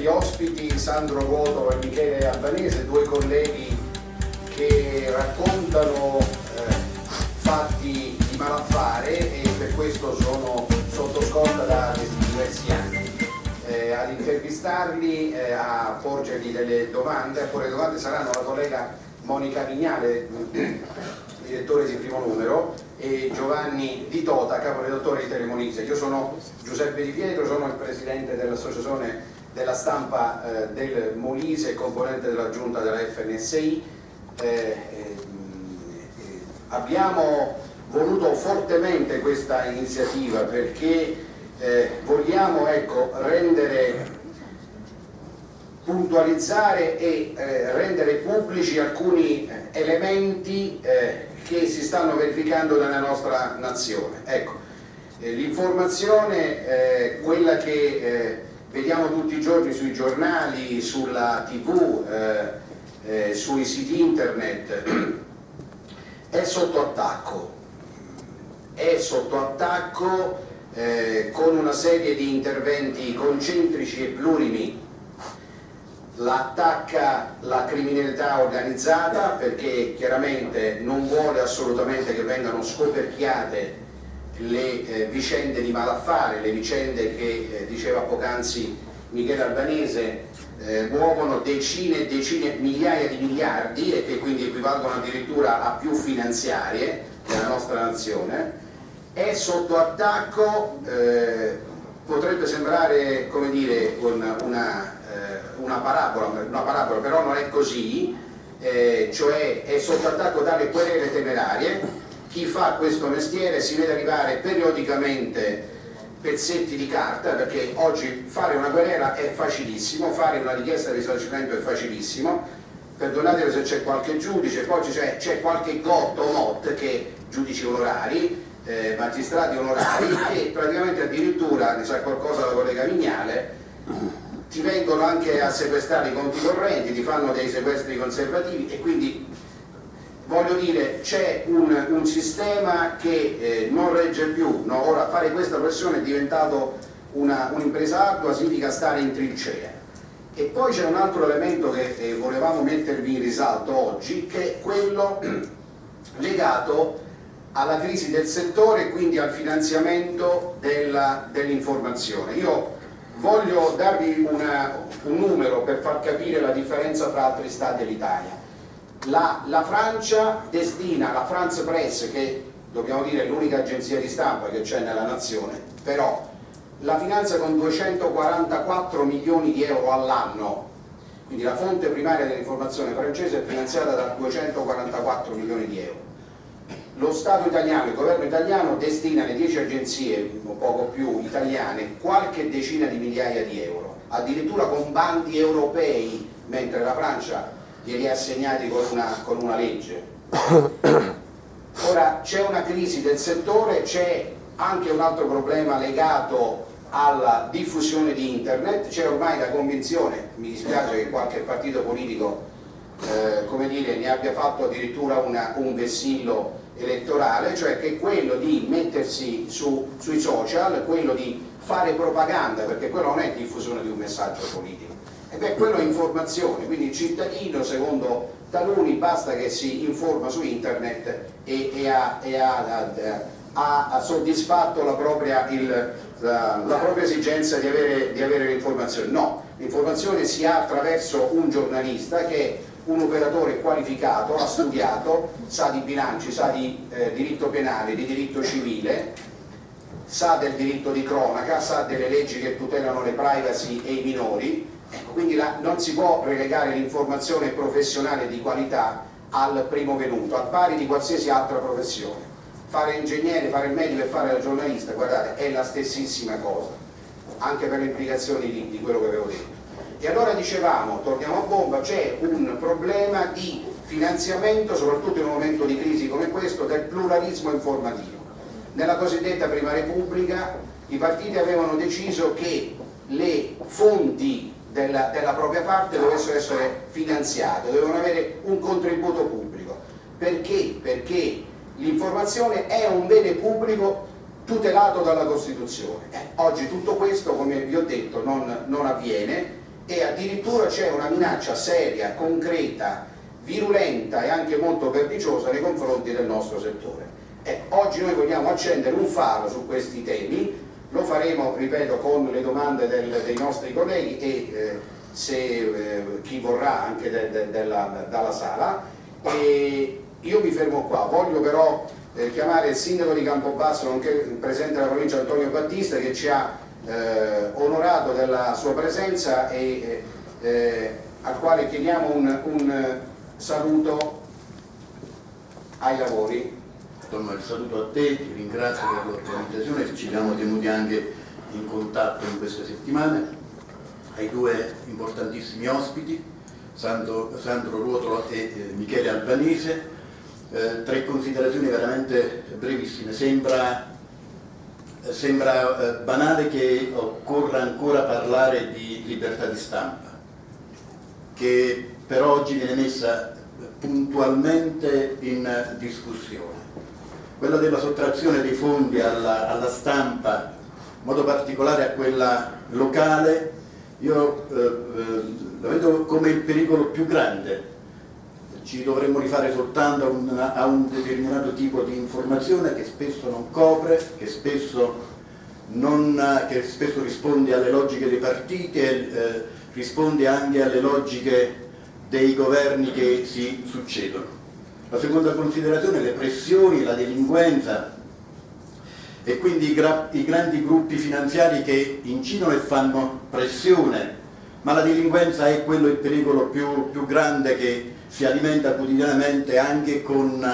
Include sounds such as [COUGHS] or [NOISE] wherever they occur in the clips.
nostri ospiti Sandro Vuoto e Michele Albanese, due colleghi che raccontano eh, fatti di malaffare e per questo sono sotto scorta da diversi anni. Eh, ad intervistarli, eh, a porgergli delle domande, a porre domande saranno la collega Monica Vignale, direttore di primo numero, e Giovanni Di Tota, caporedattore di Telemonise. Io sono Giuseppe Di Pietro, sono il presidente dell'associazione della stampa eh, del Molise, componente della giunta della FNSI. Eh, eh, abbiamo voluto fortemente questa iniziativa perché eh, vogliamo ecco, rendere puntualizzare e eh, rendere pubblici alcuni eh, elementi eh, che si stanno verificando nella nostra nazione. Ecco, eh, l'informazione, quella che vediamo tutti i giorni sui giornali, sulla tv, sui siti internet, [CLEARS THROAT] è sotto attacco, è sotto attacco con una serie di interventi concentrici e plurimi. L'attacca la criminalità organizzata perché chiaramente non vuole assolutamente che vengano scoperchiate le eh, vicende di malaffare, le vicende che eh, diceva poc'anzi Michele Albanese eh, muovono decine e decine, migliaia di miliardi e che quindi equivalgono addirittura a più finanziarie della nostra nazione, è sotto attacco, eh, potrebbe sembrare come dire, una, una una parabola, una parabola, però non è così, eh, cioè è sotto attacco dalle querele temerarie, chi fa questo mestiere si vede arrivare periodicamente pezzetti di carta perché oggi fare una querela è facilissimo, fare una richiesta di risarcimento è facilissimo, perdonatemi se c'è qualche giudice, poi c'è qualche gotto o not che giudici onorari, eh, magistrati onorari che praticamente addirittura, ne sa qualcosa la collega Vignale, ti vengono anche a sequestrare i conti correnti, ti fanno dei sequestri conservativi e quindi voglio dire c'è un, un, sistema che eh, non regge più, no? ora fare questa pressione è diventato un'impresa un ardua, significa stare in trincea. E poi c'è un altro elemento che eh, volevamo mettervi in risalto oggi, che è quello [CLEARS THROAT] legato alla crisi del settore e quindi al finanziamento dell'informazione. Dell Voglio darvi una, un numero per far capire la differenza tra altri stati e l'Italia. La, la, Francia destina, la France Press, che dobbiamo dire è l'unica agenzia di stampa che c'è nella nazione, però la finanzia con 244 milioni di euro all'anno, quindi la fonte primaria dell'informazione francese è finanziata da 244 milioni di euro. Lo Stato italiano, il governo italiano destina alle 10 agenzie, un poco più italiane, qualche decina di migliaia di euro, addirittura con bandi europei, mentre la Francia glieli ha assegnati con una, con una legge. [COUGHS] Ora c'è una crisi del settore, c'è anche un altro problema legato alla diffusione di internet, c'è ormai la convinzione, mi dispiace che qualche partito politico eh, come dire, ne abbia fatto addirittura una, un vessillo elettorale, cioè che quello di mettersi su, sui social, quello di fare propaganda, perché quello non è diffusione di un messaggio politico, e beh, quello è informazione, quindi il cittadino, secondo taluni, basta che si informa su internet e, e, ha, e ha, ha, ha, soddisfatto la propria, il, la, la propria esigenza di avere, di avere l'informazione. No, l'informazione si ha attraverso un giornalista che un operatore qualificato, ha studiato, sa di bilanci, sa di eh, diritto penale, di diritto civile, sa del diritto di cronaca, sa delle leggi che tutelano le privacy e i minori, ecco, quindi la, non si può relegare l'informazione professionale di qualità al primo venuto, al pari di qualsiasi altra professione. Fare ingegnere, fare il medico e fare il giornalista, guardate, è la stessissima cosa, anche per le implicazioni di, di quello che avevo detto. E allora dicevamo, torniamo a bomba, c'è un problema di finanziamento, soprattutto in un momento di crisi come questo, del pluralismo informativo. Nella cosiddetta Prima Repubblica i partiti avevano deciso che le fonti della, della propria parte dovessero essere finanziate, dovevano avere un contributo pubblico. Perché? Perché l'informazione è un bene pubblico tutelato dalla Costituzione. Eh, oggi tutto questo, come vi ho detto, non, non avviene e addirittura c'è una minaccia seria, concreta, virulenta e anche molto perniciosa nei confronti del nostro settore. Eh, oggi noi vogliamo accendere un faro su questi temi, lo faremo, ripeto, con le domande del, dei nostri colleghi e eh, se eh, chi vorrà anche de, de, della, dalla sala. E io mi fermo qua, voglio però eh, chiamare il sindaco di Campobasso, nonché il presidente della provincia Antonio Battista, che ci ha eh, onorato della sua presenza e eh, al quale chiediamo un, un saluto ai lavori. Insomma, il saluto a te, ti ringrazio per l'organizzazione, ci siamo tenuti anche in contatto in queste settimane, ai due importantissimi ospiti, Sandro, Sandro Ruotolo e eh, Michele Albanese, eh, tre considerazioni veramente brevissime. Sembra, sembra eh, banale che occorra ancora parlare di libertà di stampa, che però oggi viene messa puntualmente in discussione. Quella della sottrazione dei fondi alla, alla stampa, in modo particolare a quella locale, io eh, eh, lo vedo come il pericolo più grande ci dovremmo rifare soltanto a un, a un determinato tipo di informazione che spesso non copre, che spesso, non, che spesso risponde alle logiche dei partiti e eh, risponde anche alle logiche dei governi che si succedono. La seconda considerazione, le pressioni, la delinquenza e quindi i, i grandi gruppi finanziari che incidono e fanno pressione, ma la delinquenza è quello il pericolo più, più grande che si alimenta quotidianamente anche con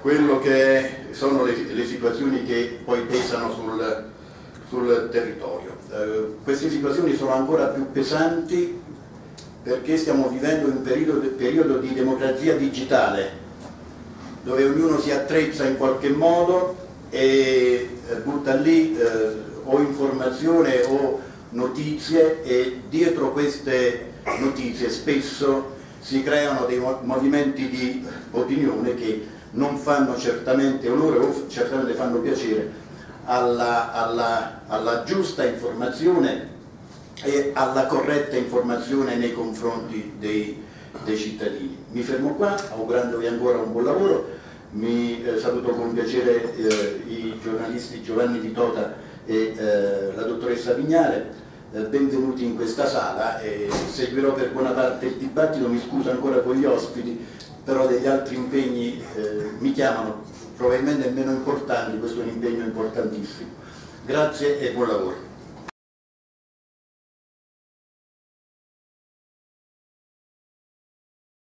quello che sono le, le situazioni che poi pesano sul, sul territorio. Eh, queste situazioni sono ancora più pesanti perché stiamo vivendo un periodo, periodo di democrazia digitale dove ognuno si attrezza in qualche modo e eh, butta lì eh, o informazione o notizie e dietro queste notizie spesso si creano dei movimenti di opinione che non fanno certamente onore o certamente fanno piacere alla, alla, alla giusta informazione e alla corretta informazione nei confronti dei, dei cittadini. Mi fermo qua, augurandovi ancora un buon lavoro, mi eh, saluto con piacere eh, i giornalisti Giovanni Di Tota e eh, la dottoressa Vignale eh, benvenuti in questa sala e seguirò per buona parte il dibattito, mi scuso ancora con gli ospiti, però degli altri impegni eh, mi chiamano, probabilmente meno importanti, questo è un impegno importantissimo. Grazie e buon lavoro.